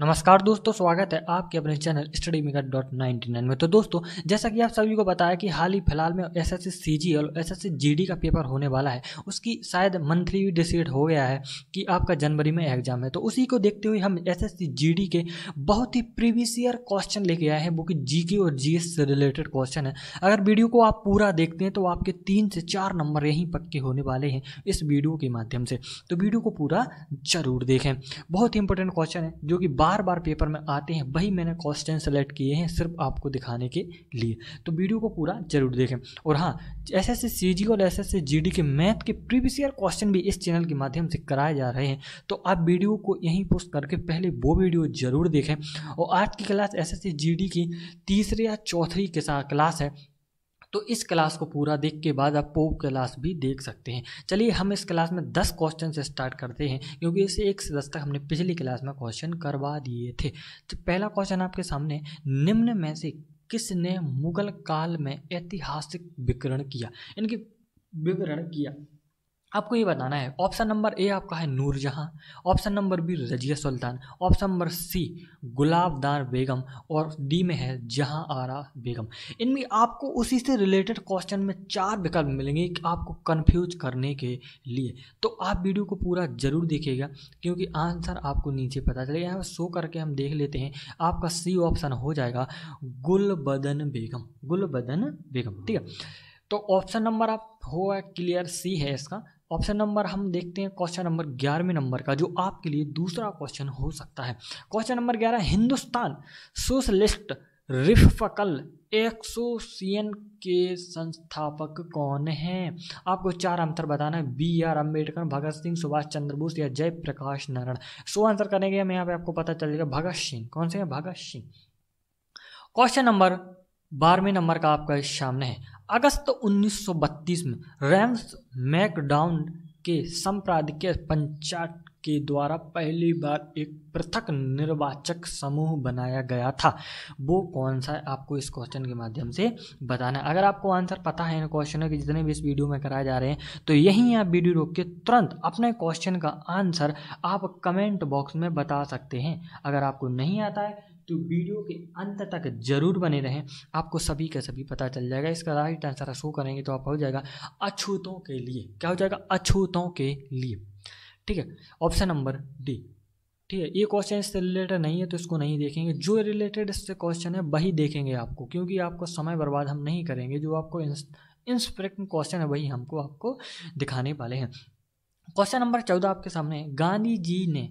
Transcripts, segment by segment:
नमस्कार दोस्तों, स्वागत है आपके अपने channel study mega dot ninety nine में। तो दोस्तों, जैसा कि आप सभी को बताया कि हाल ही फ़िलहाल में एस एस सी जी और एस एस सी डी का पेपर होने वाला है। उसकी शायद मंथली भी डिसाइड हो गया है कि आपका जनवरी में एग्ज़ाम है। तो उसी को देखते हुए हम S S C G D के बहुत ही प्रीवियस ईयर क्वेश्चन लेके आए हैं, वो कि जी के और जी एस से रिलेटेड क्वेश्चन है। अगर वीडियो को आप पूरा देखते हैं तो आपके तीन से चार नंबर यहीं पक्के होने वाले हैं इस वीडियो के माध्यम से। तो वीडियो को पूरा ज़रूर देखें। बहुत ही इंपॉर्टेंट क्वेश्चन है, जो कि बार बार पेपर में आते हैं, वही मैंने क्वेश्चन सेलेक्ट किए हैं सिर्फ़ आपको दिखाने के लिए। तो वीडियो को पूरा ज़रूर देखें। और हाँ एस एस सी जी और एस एस जी डी के मैथ के प्रीवियस ईयर क्वेश्चन भी इस चैनल के माध्यम से कराए जा रहे हैं। तो आप वीडियो को यहीं पोस्ट करके पहले वो वीडियो ज़रूर देखें। और आज की class S S C G D की तीसरी या चौथी क्लास है। तो इस क्लास को पूरा देख के बाद आप पोप क्लास भी देख सकते हैं। चलिए हम इस क्लास में दस क्वेश्चन से स्टार्ट करते हैं, क्योंकि इसे एक से दस तक हमने पिछली क्लास में क्वेश्चन करवा दिए थे। तो पहला क्वेश्चन आपके सामने, निम्न में से किसने मुगल काल में ऐतिहासिक विकरण किया? इनके विवरण किया। आपको ये बताना है ऑप्शन नंबर ए आपका है Noorjahan option number B Razia Sultan option number C Gulabdar Begum और डी में है जहाँ आरा बेगम। इनमें आपको उसी से रिलेटेड क्वेश्चन में चार विकल्प मिलेंगे आपको कंफ्यूज करने के लिए। तो आप वीडियो को पूरा ज़रूर देखिएगा, क्योंकि आंसर आपको नीचे पता चलेगा। यहाँ शो करके हम देख लेते हैं, आपका सी ऑप्शन हो जाएगा गुलबदन बेगम गुलबदन बेगम, ठीक है? तो ऑप्शन नंबर आप हो क्लियर सी है इसका। ऑप्शन नंबर हम देखते हैं क्वेश्चन नंबर ग्यारहवें नंबर का, जो आपके लिए दूसरा क्वेश्चन हो सकता है। क्वेश्चन नंबर ग्यारह, हिंदुस्तान सोशलिस्ट रिफकल एक्सोसियन के संस्थापक कौन हैं? आपको चार अंतर बताना है। बी आर अंबेडकर भगत सिंह, सुभाष चंद्र बोस या जयप्रकाश नारायण। सो आंसर करने के यहाँ पे आपको पता चल जाएगा। भगत सिंह, कौन से हैं? भगत सिंह। क्वेश्चन नंबर बारहवें नंबर का आपका सामने है। अगस्त 1932 में रैम्स मैकडाउन के संपादकीय पंचायत के द्वारा पहली बार एक पृथक निर्वाचक समूह बनाया गया था। वो कौन सा है, आपको इस क्वेश्चन के माध्यम से बताना है। अगर आपको आंसर पता है इन क्वेश्चनों के जितने भी इस वीडियो में कराए जा रहे हैं तो यहीं आप वीडियो रोक के तुरंत अपने क्वेश्चन का आंसर आप कमेंट बॉक्स में बता सकते हैं। अगर आपको नहीं आता है तो वीडियो के अंत तक ज़रूर बने रहें। आपको सभी का सभी पता चल जाएगा। इसका राइट आंसर शो करेंगे तो आप हो जाएगा अछूतों के लिए। क्या हो जाएगा? अछूतों के लिए। ठीक है? ऑप्शन नंबर डी ठीक है? ये क्वेश्चन इससे रिलेटेड नहीं है तो इसको नहीं देखेंगे। जो रिलेटेड इससे क्वेश्चन है, वही देखेंगे आपको। क्योंकि आपको समय बर्बाद हम नहीं करेंगे। जो आपको इंस्पिरेटिंग क्वेश्चन है, वही हमको आपको दिखाने वाले हैं। क्वेश्चन नंबर चौदह आपके सामने गांधी जी ने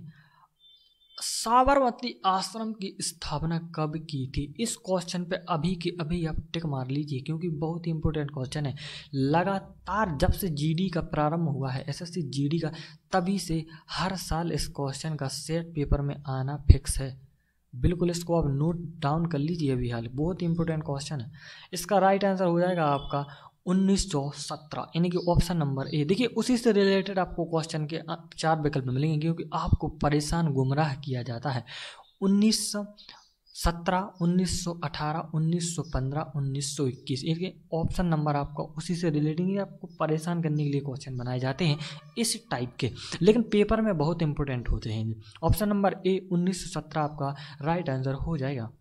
साबरमती आश्रम की स्थापना कब की थी? इस क्वेश्चन पे अभी के अभी आप टिक मार लीजिए, क्योंकि बहुत ही इंपॉर्टेंट क्वेश्चन है। लगातार जब से जीडी का प्रारंभ हुआ है एसएससी जीडी का, तभी से हर साल इस क्वेश्चन का सेट पेपर में आना फिक्स है। बिल्कुल इसको आप नोट डाउन कर लीजिए अभी हाल, बहुत ही इंपॉर्टेंट क्वेश्चन है। इसका राइट आंसर हो जाएगा आपका उन्नीस सौ सत्रह, यानी कि ऑप्शन नंबर ए देखिए, उसी से रिलेटेड आपको क्वेश्चन के चार विकल्प मिलेंगे, क्योंकि आपको परेशान गुमराह किया जाता है। उन्नीस सत्रह, उन्नीस सौ अठारह, उन्नीस सौ पंद्रह, उन्नीस सौ इक्कीस ये ऑप्शन नंबर आपका उसी से रिलेटिंग आपको परेशान करने के लिए क्वेश्चन बनाए जाते हैं इस टाइप के। लेकिन पेपर में बहुत इंपॉर्टेंट होते हैं। ऑप्शन नंबर ए उन्नीस सौ सत्रह आपका राइट आंसर हो जाएगा।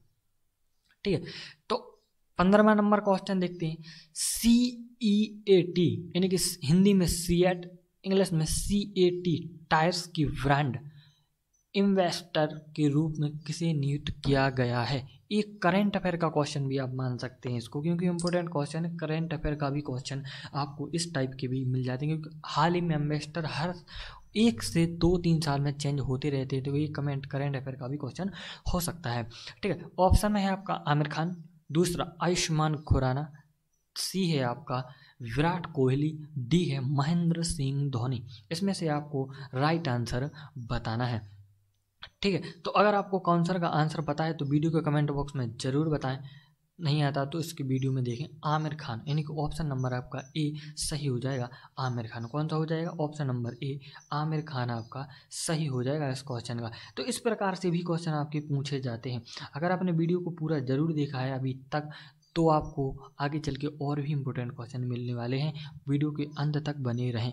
ठीक है? तो पंद्रहवा नंबर क्वेश्चन देखते हैं। सी ई ए टी यानी कि हिंदी में सी एट इंग्लिश में सी ए टी टायर्स की ब्रांड इन्वेस्टर के रूप में किसे नियुक्त किया गया है? एक करेंट अफेयर का क्वेश्चन भी आप मान सकते हैं इसको, क्योंकि इंपॉर्टेंट क्वेश्चन है। करेंट अफेयर का भी क्वेश्चन आपको इस टाइप के भी मिल जाते हैं, क्योंकि हाल ही में इन्वेस्टर हर एक से दो तीन साल में चेंज होते रहते हैं तो ये कमेंट करेंट अफेयर का भी क्वेश्चन हो सकता है। ठीक है ऑप्शन में है आपका आमिर खान। दूसरा, आयुष्मान खुराना, सी है आपका विराट कोहली, डी है महेंद्र सिंह धोनी। इसमें से आपको राइट आंसर बताना है। ठीक है तो अगर आपको कौन का आंसर पता है तो वीडियो के कमेंट बॉक्स में ज़रूर बताएँ। नहीं आता तो इसकी वीडियो में देखें आमिर खान। यानी कि ऑप्शन नंबर आपका ए सही हो जाएगा, आमिर खान कौन सा हो जाएगा? Option number A Aamir Khan आपका सही हो जाएगा इस क्वेश्चन का। तो इस प्रकार से भी क्वेश्चन आपके पूछे जाते हैं। अगर आपने वीडियो को पूरा ज़रूर देखा है अभी तक तो आपको आगे चल के और भी इम्पोर्टेंट क्वेश्चन मिलने वाले हैं। वीडियो के अंत तक बने रहें।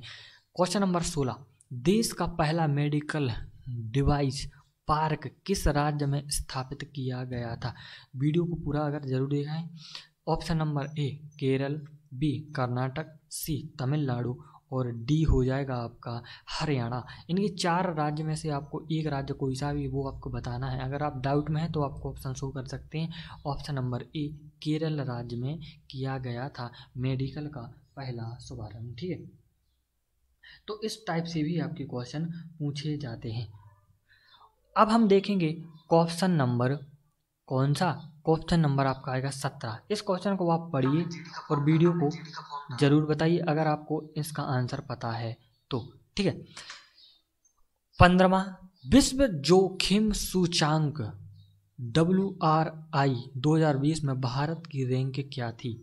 क्वेश्चन नंबर सोलह, देश का पहला मेडिकल डिवाइस पार्क किस राज्य में स्थापित किया गया था? वीडियो को पूरा अगर ज़रूर देखा, option number A, Kerala, B, Karnataka, C, Tamil Nadu और डी हो जाएगा आपका हरियाणा। इनके चार राज्य में से आपको एक राज्य कोई सा भी, वो आपको बताना है। अगर आप डाउट में हैं तो आपको ऑप्शन शो कर सकते हैं। ऑप्शन नंबर ए केरल राज्य में किया गया था। मेडिकल का पहला शुभारंभ, ठीक है? तो इस टाइप से भी आपके क्वेश्चन पूछे जाते हैं। अब हम देखेंगे क्वेश्चन नंबर कौन सा? क्वेश्चन नंबर आपका आएगा सत्रह। इस क्वेश्चन को आप पढ़िए और वीडियो को ज़रूर बताइए अगर आपको इसका आंसर पता है तो। ठीक है? पंद्रवा विश्व जोखिम सूचांक डब्ल्यू आर आई दो हज़ार बीस में भारत की रैंक क्या थी?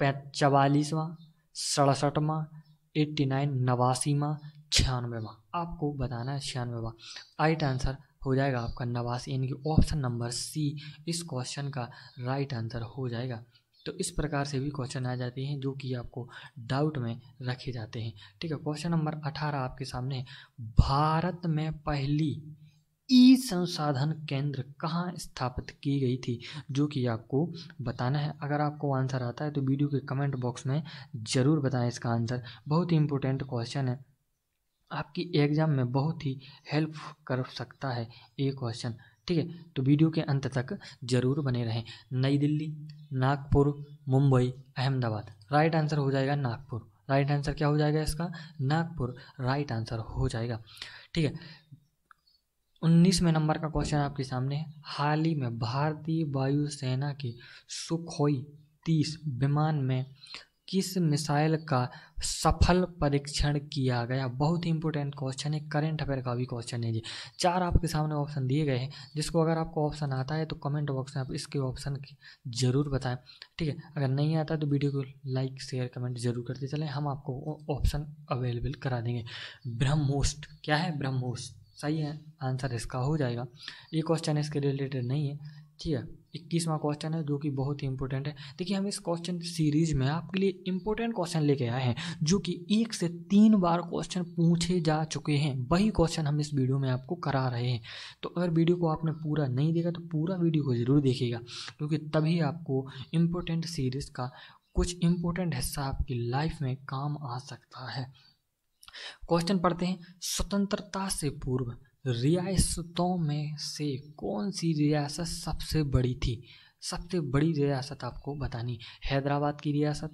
चवालीसवा सड़सठवा, एट्टी नाइन, नवासीवा छियानवेवा। आपको बताना है छियानवेवा। राइट आंसर हो जाएगा आपका नवासी, यानी कि ऑप्शन नंबर सी इस क्वेश्चन का राइट आंसर हो जाएगा। तो इस प्रकार से भी क्वेश्चन आ जाते हैं, जो कि आपको डाउट में रखे जाते हैं। ठीक है क्वेश्चन नंबर अठारह आपके सामने है। भारत में पहली ई संसाधन केंद्र कहाँ स्थापित की गई थी? जो कि आपको बताना है। अगर आपको आंसर आता है तो वीडियो के कमेंट बॉक्स में ज़रूर बताएँ इसका आंसर बहुत ही इंपॉर्टेंट क्वेश्चन है। आपकी एग्ज़ाम में बहुत ही हेल्प कर सकता है ये क्वेश्चन ठीक है? तो वीडियो के अंत तक ज़रूर बने रहें। नई दिल्ली, नागपुर, मुंबई, अहमदाबाद। राइट आंसर हो जाएगा नागपुर। राइट आंसर क्या हो जाएगा इसका? नागपुर। राइट आंसर हो जाएगा। ठीक है? उन्नीसवें नंबर का क्वेश्चन आपके सामने है। हाल ही में भारतीय वायुसेना के सुखोई तीस विमान में किस मिसाइल का सफल परीक्षण किया गया? बहुत ही इंपॉर्टेंट क्वेश्चन है। करंट अफेयर का भी क्वेश्चन है जी। चार आपके सामने ऑप्शन दिए गए हैं। जिसको अगर आपको ऑप्शन आता है तो कमेंट बॉक्स में आप इसके ऑप्शन ज़रूर बताएँ। ठीक है? अगर नहीं आता तो वीडियो को लाइक शेयर कमेंट ज़रूर करते चलें। हम आपको ऑप्शन अवेलेबल करा देंगे। ब्रह्मोस्ट क्या है ब्रह्मोस्ट सही है? आंसर इसका हो जाएगा। ये क्वेश्चन इसके रिलेटेड नहीं है। ठीक है, इक्कीसवां क्वेश्चन है जो कि बहुत ही इंपॉर्टेंट है। देखिए, हम इस क्वेश्चन सीरीज़ में आपके लिए इंपॉर्टेंट क्वेश्चन लेके आए हैं, जो कि एक से तीन बार क्वेश्चन पूछे जा चुके हैं। वही क्वेश्चन हम इस वीडियो में आपको करा रहे हैं। तो अगर वीडियो को आपने पूरा नहीं देखा तो पूरा वीडियो को ज़रूर देखिएगा, क्योंकि तभी आपको इम्पोर्टेंट सीरीज़ का कुछ इम्पोर्टेंट हिस्सा आपकी लाइफ में काम आ सकता है। क्वेश्चन पढ़ते हैं, स्वतंत्रता से पूर्व। रियासतों में से कौन सी रियासत सबसे बड़ी थी? सबसे बड़ी रियासत आपको बतानी हैदराबाद की रियासत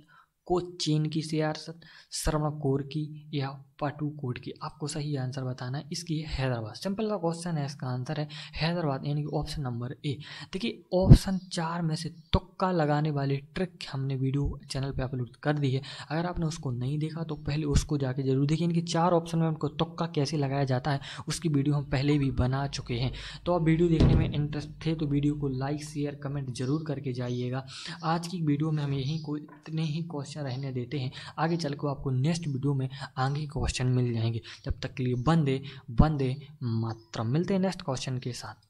कोचीन की रियासत श्रवणकोर की या पटुकोट की? आपको सही आंसर बताना है, इसकी हैदराबाद। सिंपल का क्वेश्चन है, इसका आंसर है हैदराबाद, यानी कि ऑप्शन नंबर ए देखिए ऑप्शन चार में से तुक्का लगाने वाली ट्रिक हमने वीडियो चैनल पे अपलोड कर दी है। अगर आपने उसको नहीं देखा तो पहले उसको जाके ज़रूर देखिए। इनके चार ऑप्शन में उनको तुक्का कैसे लगाया जाता है, उसकी वीडियो हम पहले भी बना चुके हैं। तो आप वीडियो देखने में इंटरेस्ट थे तो वीडियो को लाइक शेयर कमेंट ज़रूर करके जाइएगा। आज की वीडियो में हम यहीं को, इतने ही क्वेश्चन रहने देते हैं। आगे चल को आपको नेक्स्ट वीडियो में आगे क्वेश्चन मिल जाएँगे। जब तक के लिए बंदे बंदे मात्र मिलते हैं नेक्स्ट क्वेश्चन के साथ।